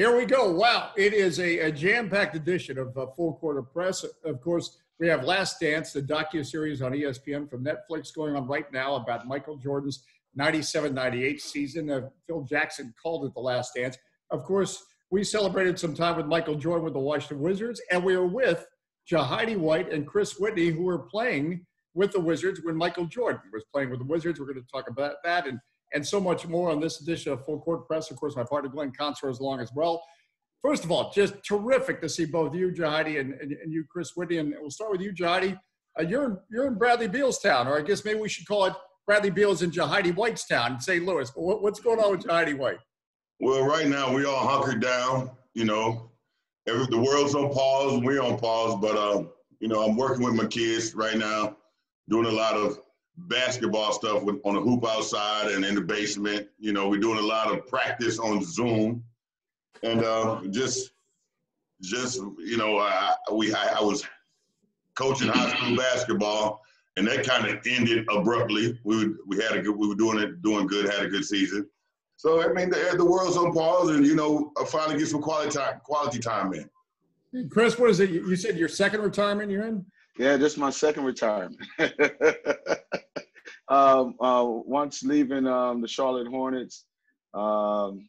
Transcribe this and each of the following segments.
Here we go. Wow, it is a, a jam-packed edition of uh, Full Court Press. Of course, we have Last Dance, the docu-series on ESPN from Netflix going on right now about Michael Jordan's 97-98 season. Uh, Phil Jackson called it the Last Dance. Of course, we celebrated some time with Michael Jordan with the Washington Wizards, and we were with Jahidi White and Chris Whitney, who were playing with the Wizards when Michael Jordan was playing with the Wizards. We're going to talk about that and and so much more on this edition of Full Court Press. Of course, my partner Glenn Consor is along as well. First of all, just terrific to see both you, Jahidi, and, and, and you, Chris Whitney. And we'll start with you, Jahidi. Uh, you're, in, you're in Bradley Beal's town, or I guess maybe we should call it Bradley Beal's in Jahidi White's town in St. Louis. What, what's going on with Jahidi White? Well, right now we all hunkered down. You know, every, the world's on pause we're on pause. But uh, you know, I'm working with my kids right now, doing a lot of basketball stuff with, on the hoop outside and in the basement. You know, we're doing a lot of practice on Zoom, and uh, just, just you know, I, we I, I was coaching high school basketball, and that kind of ended abruptly. We we had a good, we were doing it, doing good, had a good season. So I mean, the, the world's on pause, and you know, I finally get some quality time, quality time in. Chris, what is it? You said your second retirement you're in? Yeah, this is my second retirement. once leaving um, the Charlotte Hornets, um,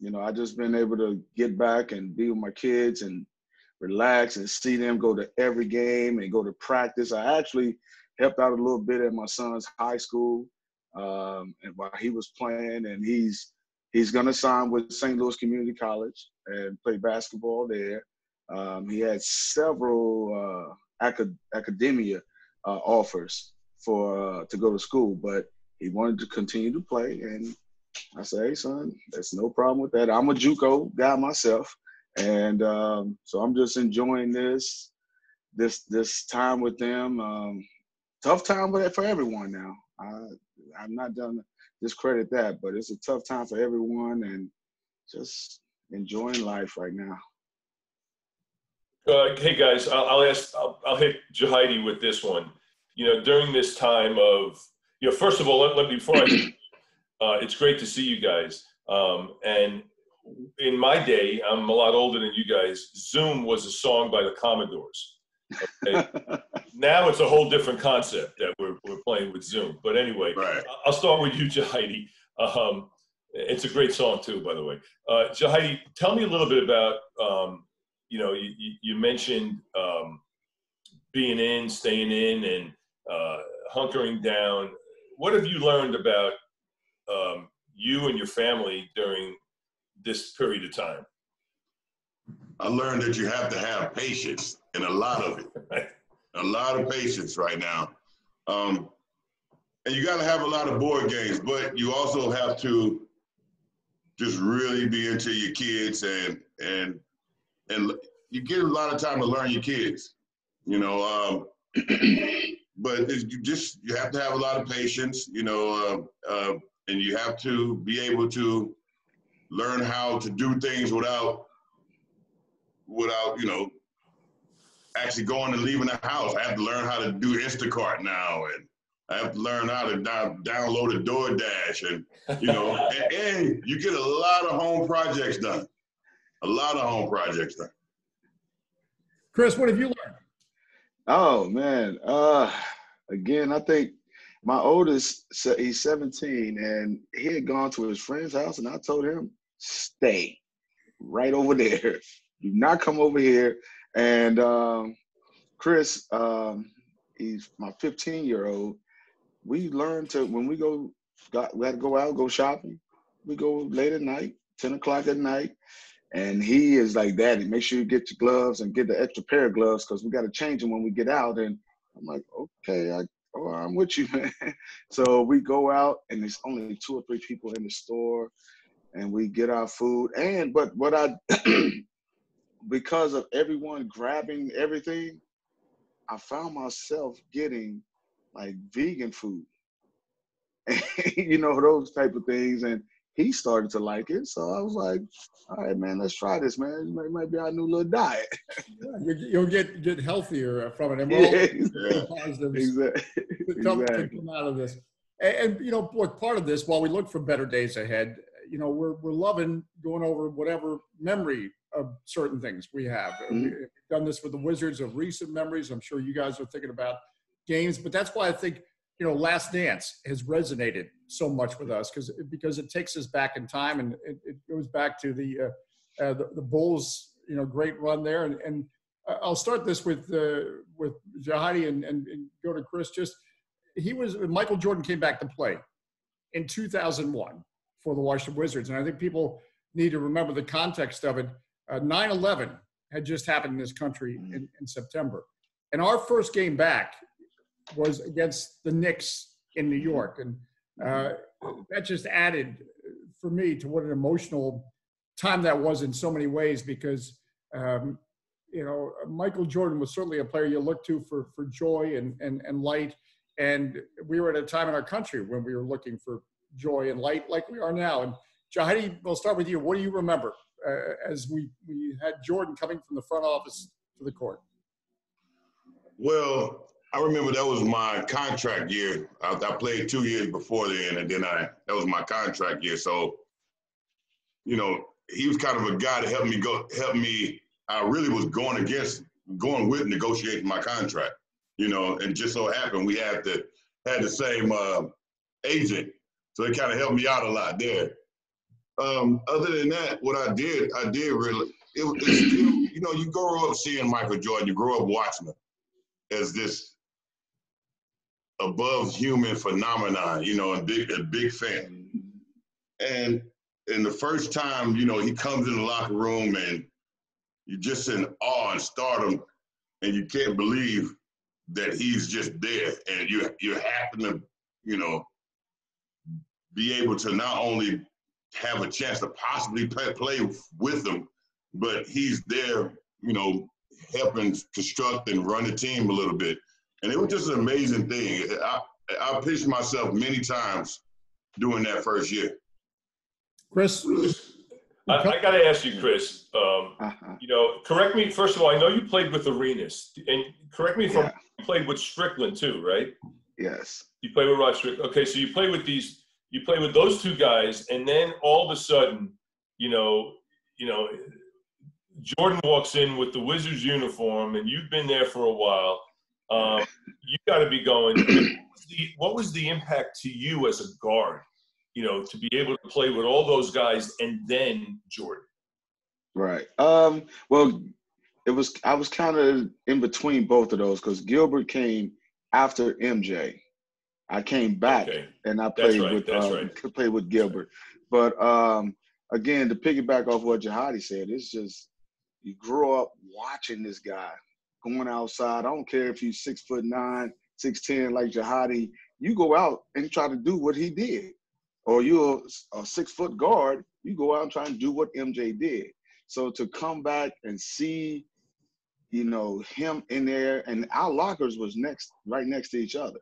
you know, I just been able to get back and be with my kids and relax and see them go to every game and go to practice. I actually helped out a little bit at my son's high school um, and while he was playing, and he's he's to sign with St. Louis Community College and play basketball there. Um, he had several uh, acad- academia uh, offers for uh, to go to school, but he wanted to continue to play. And I say, hey, son, that's no problem with that. I'm a JUCO guy myself, and um, so I'm just enjoying this this this time with them. Um, tough time for everyone now. I, I'm not done discredit that, but it's a tough time for everyone, and just enjoying life right now. Uh, hey guys, I'll, I'll ask. I'll, I'll, hit Jahidi with this one. You know, during this time of, you know, first of all, let, let me before I, uh, it's great to see you guys. Um, and in my day, I'm a lot older than you guys. Zoom was a song by the Commodores. Okay? now it's a whole different concept that we're, we're playing with Zoom. But anyway, right. I'll start with you, Jahidi. Um, it's a great song too, by the way. Uh, Jahidi, tell me a little bit about um, you know, you, you mentioned um, being in, staying in, and uh, hunkering down. What have you learned about um, you and your family during this period of time? I learned that you have to have patience, and a lot of it. A lot of patience right now. Um, and you got to have a lot of board games, but you also have to just really be into your kids and and and you get a lot of time to learn your kids, you know. Um, but you just you have to have a lot of patience, you know, uh, uh, and you have to be able to learn how to do things without without you know actually going and leaving the house. I have to learn how to do Instacart now, and I have to learn how to down, download a DoorDash, and you know, and, and you get a lot of home projects done. A lot of home projects done. Chris, what have you learned? Oh man, uh, again, I think my oldest he's 17, and he had gone to his friend's house, and I told him, "Stay right over there. Do not come over here." And um, Chris, um, he's my 15 year old. We learned to when we go, got we had to go out, go shopping. We go late at night, 10 o'clock at night, and he is like, Daddy, make sure you get your gloves and get the extra pair of gloves because we got to change them when we get out. And I'm like, okay, I, oh, I'm with you, man. so we go out, and there's only two or three people in the store, and we get our food. And but what I, because of everyone grabbing everything, I found myself getting like vegan food, you know, those type of things, and he started to like it. So I was like, all right, man, let's try this, man. It might, be our new little diet. yeah, you'll get get healthier from it. yeah, exactly. positives exactly. come, exactly. come out of this. And, and, you know, look, part of this, while we look for better days ahead, you know, we're we're loving going over whatever memory of certain things we have. Mm-hmm. We've done this with the Wizards of recent memories. I'm sure you guys are thinking about games, but that's why I think you know Last Dance has resonated so much with us because because it takes us back in time and it, it goes back to the, uh, uh, the, the Bulls you know great run there and, and I'll start this with uh, with Jahidi and, and, and go to Chris. Just he was Michael Jordan came back to play in 2001 for the Washington Wizards, and I think people need to remember the context of it. 9/11 uh, had just happened in this country in, in September, and our first game back was against the Knicks in New York, and uh, that just added for me to what an emotional time that was in so many ways because um, you know Michael Jordan was certainly a player you look to for for joy and and and light, and we were at a time in our country when we were looking for joy and light like we are now. And Jahidi, we'll start with you. What do you remember uh, as we we had Jordan coming from the front office to the court? Well, I remember that was my contract year. I, I, played two years before then, and then I that was my contract year. So, you know, he was kind of a guy to help me go, help me. I really was going against, going with negotiating my contract. You know, and just so happened we had the had the same uh, agent, so it kind of helped me out a lot there. Um, other than that, what I did, I did really. It, it still, you know, you grow up seeing Michael Jordan, you grow up watching him as this above human phenomenon, you know, a big a big fan. And and the first time, you know, he comes in the locker room and you're just in awe and stardom, and you can't believe that he's just there, and you you happen to, you know, be able to not only have a chance to possibly play, play with him, but he's there, you know, helping construct and run the team a little bit. And it was just an amazing thing. I, I pitched myself many times during that first year. Chris? I, I got to ask you, Chris. Um, uh-huh. You know, correct me. First of all, I know you played with Arenas, and correct me if yeah. you played with Strickland too, right? Yes. You played with Rod Strickland. Okay, so you play with these. You play with those two guys, and then all of a sudden, you know, you know, Jordan walks in with the Wizards uniform, and you've been there for a while um, you got to be going. What was, the, what was the impact to you as a guard? You know, to be able to play with all those guys and then Jordan. Right. Um, well, it was I was kind of in between both of those because Gilbert came after MJ. I came back okay. and I played right. with uh, right. played with Gilbert. But um, again, to piggyback off what Jahidi said, it's just you grow up watching this guy going outside. I don't care if you're six foot nine, six ten like Jahidi. You go out and try to do what he did, or you're a six foot guard. You go out and try and do what MJ did. So to come back and see, you know, him in there, and our lockers was next, right next to each other,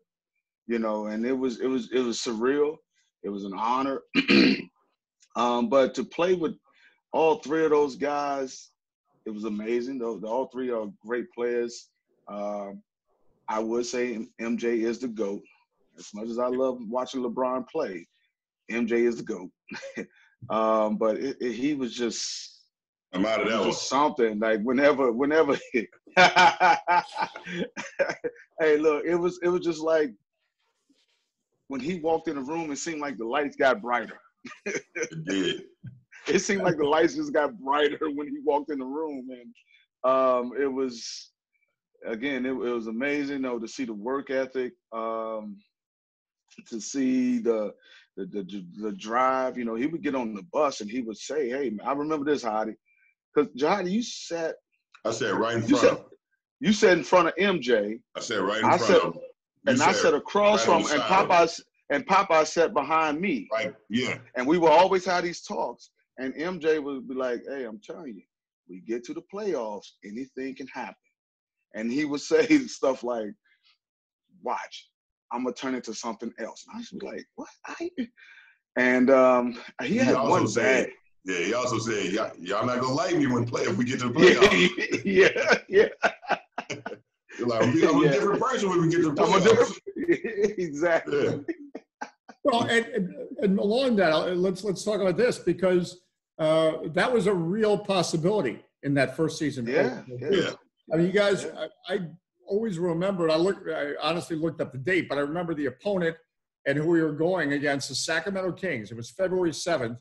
you know, and it was it was it was surreal. It was an honor. um, but to play with all three of those guys it was amazing. The, the, all three are great players. Um, I would say MJ is the GOAT. As much as I love watching LeBron play, MJ is the GOAT. um, but it, it, he was just I'm out of that one. Something like whenever, whenever. hey, look, it was it was just like when he walked in the room, it seemed like the lights got brighter. it did it seemed like the lights just got brighter when he walked in the room, and um, it was again, it, it, was amazing though to see the work ethic, um, to see the, the the, the drive. You know, he would get on the bus and he would say, "Hey, man, I remember this, Hottie," because Johnny, you sat. I said right in front. You sat, you sat in front of MJ. I said right in I front of him. and I sat across right from, and Popeye, and Popeye sat behind me. Right, yeah. And we would always have these talks. And MJ would be like, hey, I'm telling you, we get to the playoffs, anything can happen. And he would say stuff like, watch, I'm gonna turn into something else. And I was like, what? I... And um, he, he had one said, bad. Yeah, he also said, y'all, y'all not gonna like me when play if we get to the playoffs. yeah, yeah. You're like, I'm, a yeah. different person when we get to the playoffs. exactly. Yeah. Well, and, and, and along that, uh, let's let's talk about this because uh, that was a real possibility in that first season. Yeah, yeah. I mean, you guys, I, I always remember. I looked. I honestly looked up the date, but I remember the opponent and who we were going against. The Sacramento Kings. It was February seventh,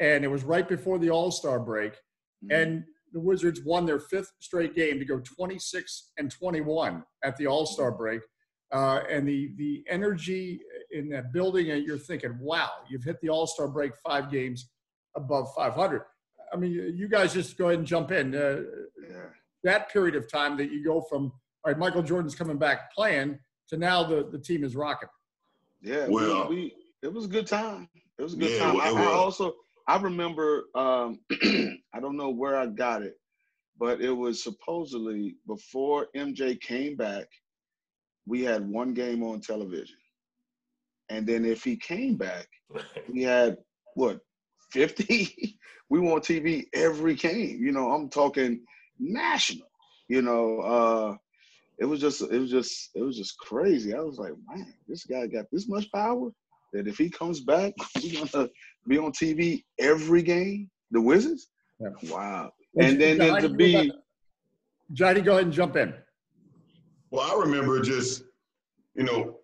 and it was right before the All Star break, mm-hmm. and the Wizards won their fifth straight game to go 26 and 21 at the All Star break. Uh, and the the energy in that building, and you're thinking, wow, you've hit the All Star break five games above 500. I mean, you guys just go ahead and jump in. Uh, yeah. That period of time that you go from, all right, Michael Jordan's coming back playing to now the, the team is rocking. Yeah, well, we, we it was a good time. It was a good yeah, time. I, I, also I remember um, I don't know where I got it, but it was supposedly before MJ came back, we had one game on television. And then if he came back, we had what, 50? we were on TV every game. You know, I'm talking national. You know, uh, it was just it was just it was just crazy. I was like, man, this guy got this much power that if he comes back, we're gonna be on TV every game. The Wizards, yeah. wow. And then, then to be, Johnny, go ahead and jump in. Well, I remember just you know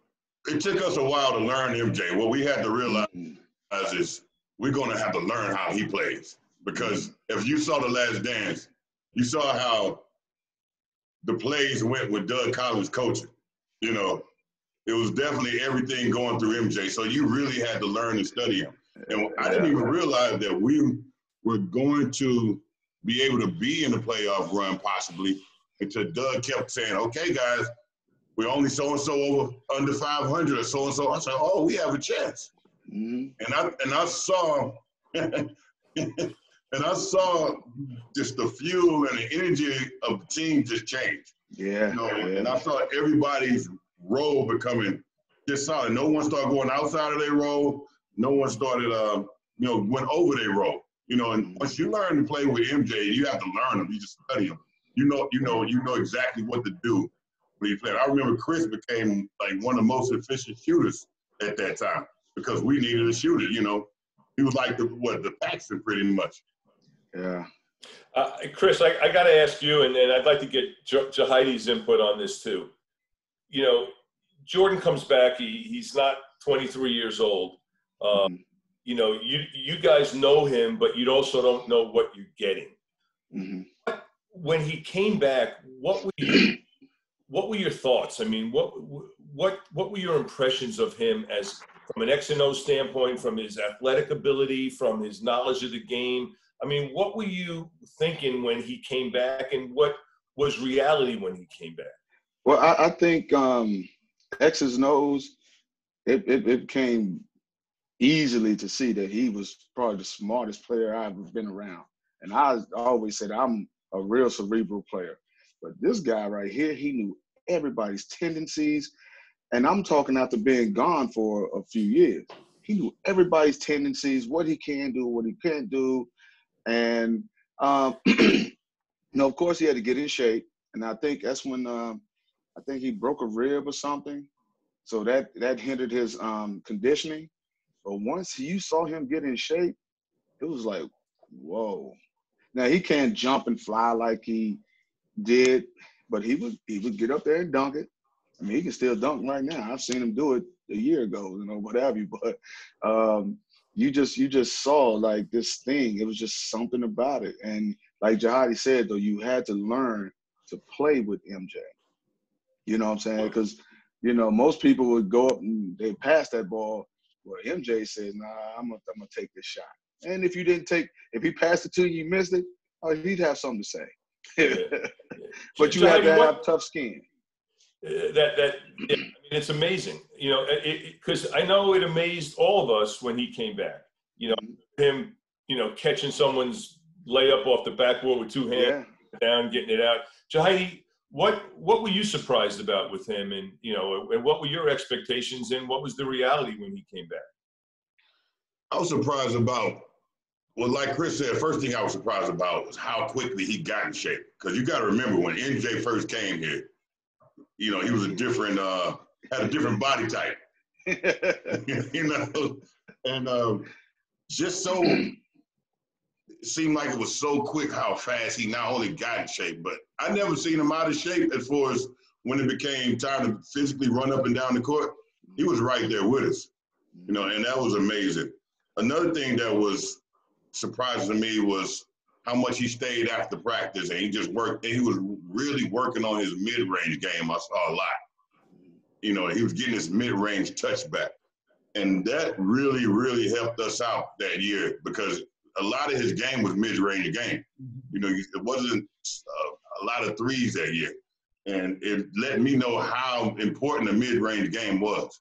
it took us a while to learn MJ. What we had to realize mm-hmm. is we're going to have to learn how he plays. Because if you saw the last dance, you saw how the plays went with Doug Collins coaching. You know, it was definitely everything going through MJ. So you really had to learn and study him. And I didn't even realize that we were going to be able to be in the playoff run possibly until Doug kept saying, okay, guys, we're only so and so over under 500 or so and so. I said, oh, we have a chance. Mm-hmm. And I and I saw and I saw just the fuel and the energy of the team just change. Yeah, you know, yeah. And I saw everybody's role becoming just solid. No one started going outside of their role. No one started, uh, you know, went over their role. You know, and once you learn to play with MJ, you have to learn them. You just study them. You know, you know, you know exactly what to do when you played. I remember Chris became like one of the most efficient shooters at that time because we needed a shooter. You know, he was like the what the Paxson pretty much. Yeah. Uh, Chris, I, I got to ask you, and, and I'd like to get Jahidi's input on this too. You know, Jordan comes back. He, he's not 23 years old. Um, mm-hmm. You know, you you guys know him, but you also don't know what you're getting. Mm-hmm. When he came back, what were you, what were your thoughts? I mean, what what what were your impressions of him as from an X and O standpoint, from his athletic ability, from his knowledge of the game? I mean, what were you thinking when he came back, and what was reality when he came back? Well, I, I think um, X's and O's, it, it, it came easily to see that he was probably the smartest player I've ever been around. And I always said I'm a real cerebral player. But this guy right here, he knew everybody's tendencies. And I'm talking after being gone for a few years. He knew everybody's tendencies, what he can do, what he can't do. And, um, you know, of course, he had to get in shape. And I think that's when um, I think he broke a rib or something. So that, that hindered his um, conditioning. But once you saw him get in shape, it was like, whoa. Now he can't jump and fly like he did, but he would he would get up there and dunk it. I mean, he can still dunk right now. I've seen him do it a year ago, you know, what have you. But um, you just you just saw like this thing. It was just something about it. And like Jahidi said, though, you had to learn to play with MJ. You know what I'm saying? Because you know most people would go up and they pass that ball. Well, MJ says, "Nah, I'm gonna, I'm gonna take this shot." And if you didn't take, if he passed it to you, you missed it. Oh, he'd have something to say. but you have to have tough skin. Uh, that that yeah, I mean, it's amazing, you know, because I know it amazed all of us when he came back. You know, him, you know, catching someone's layup off the backboard with two hands yeah. down, getting it out. Jahi, what what were you surprised about with him, and you know, and what were your expectations, and what was the reality when he came back? I was surprised about well, like Chris said, first thing I was surprised about was how quickly he got in shape. Because you got to remember when MJ first came here, you know, he was a different, uh, had a different body type. you know, and um, just so it seemed like it was so quick how fast he not only got in shape, but I never seen him out of shape as far as when it became time to physically run up and down the court. He was right there with us, you know, and that was amazing. Another thing that was surprising to me was how much he stayed after practice and he just worked and he was really working on his mid-range game. I saw a lot. You know, he was getting his mid-range touchback. And that really, really helped us out that year because a lot of his game was mid-range game. You know, it wasn't uh, a lot of threes that year. And it let me know how important the mid-range game was.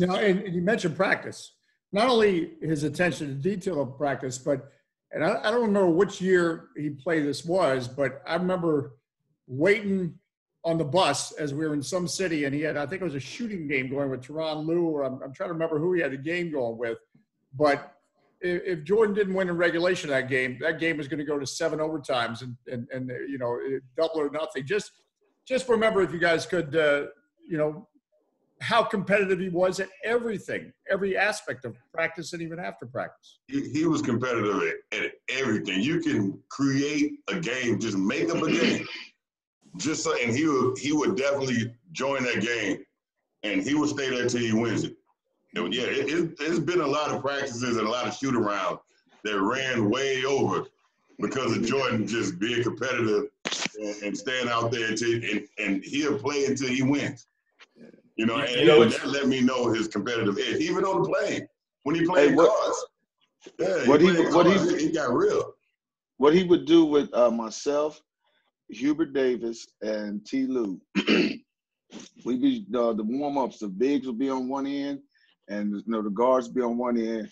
Now, and, and you mentioned practice. Not only his attention to detail of practice, but and I, I, don't remember which year he played this was, but I remember waiting on the bus as we were in some city, and he had I think it was a shooting game going with Tyronn Lue, or I'm, I'm trying to remember who he had a game going with, but if, if Jordan didn't win in regulation that game, that game was going to go to seven overtimes and and, and you know double or nothing. Just just remember if you guys could uh, you know how competitive he was at everything, every aspect of practice and even after practice. He, he was competitive at, at, everything. You can create a game, just make up a game. Just so, and he would he would definitely join that game, and he would stay there till he wins it. And yeah, it, it, has been a lot of practices and a lot of shoot around that ran way over because of Jordan just being competitive and, and staying out there until, and, and he'll play until he wins. You know, and you know, that let me know his competitive edge, even on the plane when he played hey, what, cards. Yeah, what he, he what he he got real. What he would do with uh, myself, Hubert Davis, and T. Lue. we be uh, the warm ups. The bigs would be on one end, and you know the guards be on one end,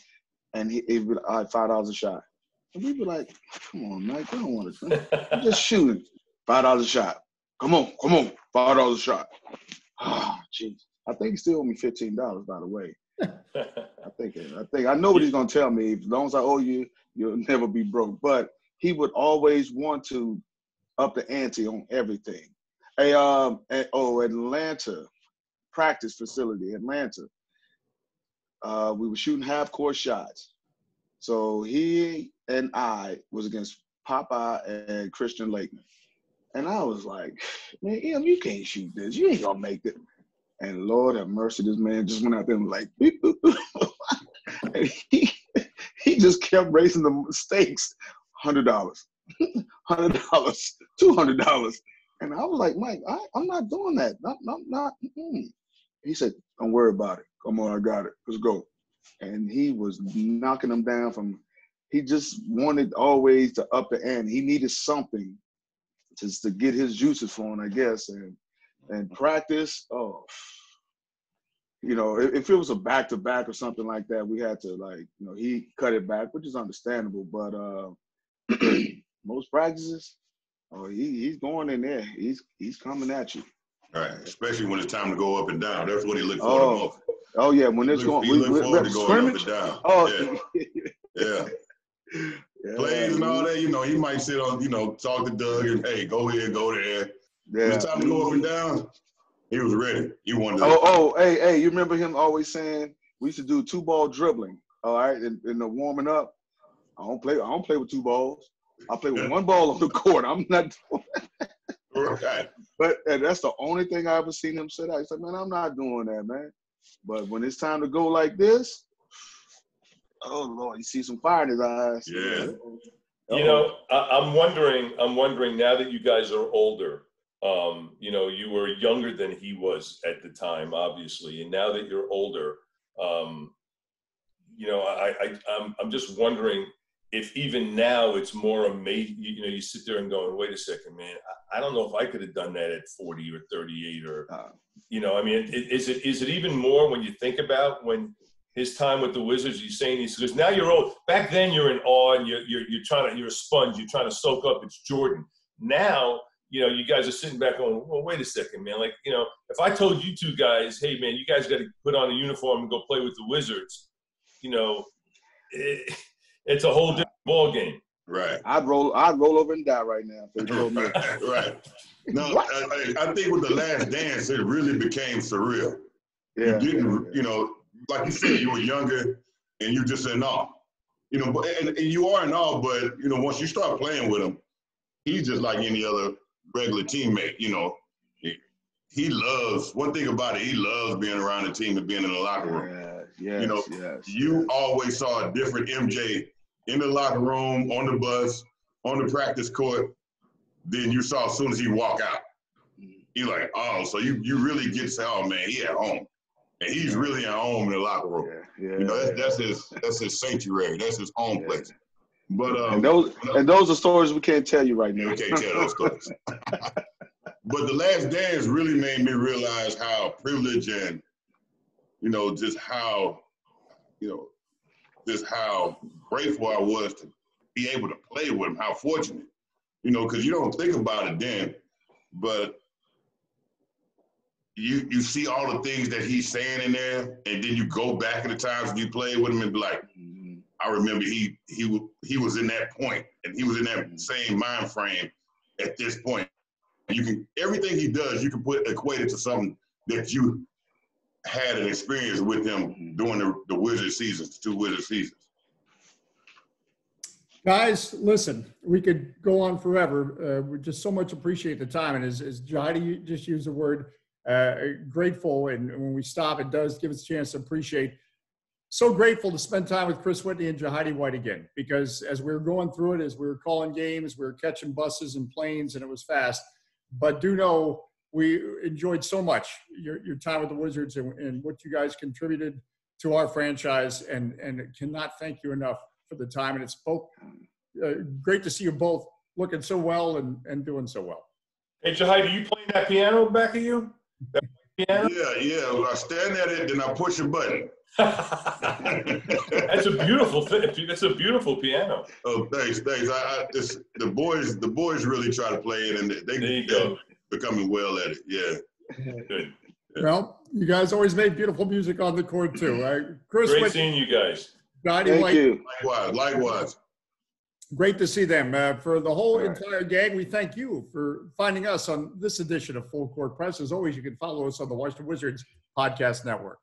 and he would be like, five dollars a shot. And we'd be like, "Come on, Mike, I don't want to. I'm just shooting. Five dollars a shot. Come on, come on, five dollars a shot. Jeez. I think he still owe me fifteen dollars, by the way. I think I think I know what he's gonna tell me. As long as I owe you, you'll never be broke. But he would always want to up the ante on everything. A um at, oh Atlanta practice facility, Atlanta. Uh, we were shooting half court shots. So he and I was against Popeye and Christian Laettner. And I was like, man, Em, you can't shoot this. You ain't gonna make it. And Lord have mercy, this man just went out there and like, beep, boop, boop. and he, he just kept raising the stakes. Hundred dollars, hundred dollars, two hundred dollars. And I was like, Mike, I, am not doing that. Not, not, not. Mm. He said, Don't worry about it. Come on, I got it. Let's go. And he was knocking them down from. He just wanted always to up the ante. He needed something just to get his juices flowing, I guess. And and practice, oh, you know, if, if it was a back to back or something like that, we had to like, you know, he cut it back, which is understandable. But uh most practices, oh, he, he's going in there. He's he's coming at you. Right, especially when it's time to go up and down. That's what he looked for. Oh, oh yeah, when it's going, we, forward to going up and down. Oh, yeah. yeah. yeah. Plays and all that, you know, he might sit on, you know, talk to Doug and hey, go here, go there. Yeah. When it's time to go up and down, he was ready. He wanted. To- oh, oh, hey, hey! You remember him always saying we used to do two ball dribbling. All right, in, in the warming up. I don't play. I don't play with two balls. I play with one ball on the court. I'm not doing. right. But and that's the only thing I ever seen him say that. He said, "Man, I'm not doing that, man." But when it's time to go like this, oh Lord, you see some fire in his eyes. Yeah. You know, I, I'm wondering. I'm wondering now that you guys are older um, you know, you were younger than he was at the time, obviously, and now that you're older, um, you know, I, I I'm I'm just wondering if even now it's more amazing. You know, you sit there and going, "Wait a second, man, I, I don't know if I could have done that at 40 or 38 or, uh, you know, I mean, is it is it even more when you think about when his time with the Wizards? He's saying he's because now you're old. Back then you're in awe and you're, you're you're trying to you're a sponge. You're trying to soak up. It's Jordan. Now you know, you guys are sitting back going, well, wait a second, man. Like, you know, if I told you two guys, hey, man, you guys got to put on a uniform and go play with the Wizards, you know, it, it's a whole different ball game. Right. I'd roll. I'd roll over and die right now. right. right. No, I, I, think with the Last Dance, it really became surreal. Yeah. you didn't, yeah, you know, like you said, you were younger and you're just in awe. You know, but and, and you are in awe, but you know, once you start playing with him, he's just like any other regular teammate. You know, he, he loves one thing about it. He loves being around the team and being in the locker room. Yes, yes, You know, yes, You yes. always saw a different MJ in the locker room, on the bus, on the practice court Then you saw as soon as he walk out. Mm-hmm. You're like, oh, so you you really get to say, oh man, he at home, and he's really at home in the locker room. Yeah, yeah. You know, that's yeah. that's his that's his sanctuary. That's his home Yeah. place. But um, and those and those are stories we can't tell you right now. can't tell those stories. but the last dance really made me realize how privileged and you know just how you know just how grateful I was to be able to play with him. How fortunate, you know, because you don't think about it then, but you you see all the things that he's saying in there, and then you go back in the times you played with him and be like. I remember he he wa- he was in that point, and he was in that same mind frame at this point. You can everything he does, you can put equate it to something that you had an experience with him during the, the Wizard seasons, two Wizard seasons. Guys, listen, we could go on forever. Uh, we just so much appreciate the time. And as, as Jahidi just used the word, uh, grateful. And when we stop, it does give us a chance to appreciate. So grateful to spend time with Chris Whitney and Jahidi White again, because as we were going through it, as we were calling games, we were catching buses and planes, and it was fast. But do know we enjoyed so much your, your time with the Wizards and, and what you guys contributed to our franchise, and, and cannot thank you enough for the time. And it's both uh, great to see you both looking so well and, and doing so well. Hey, Jahai, do you playing that piano back of you? That piano? Yeah, yeah. I stand at it, then I push a button. That's a beautiful. That's a beautiful piano. Oh, thanks, thanks. I, I it's, the boys, the boys really try to play it, and they, There you they're go. becoming well at it. Yeah. Good. Well, you guys always make beautiful music on the court too. Uh, Chris Great Whitney, seeing you guys. Jahidi Thank White, you. Likewise, likewise. great to see them. Uh, for the whole All right. entire gang, we thank you for finding us on this edition of Full Court Press. As always, you can follow us on the Washington Wizards Podcast Network.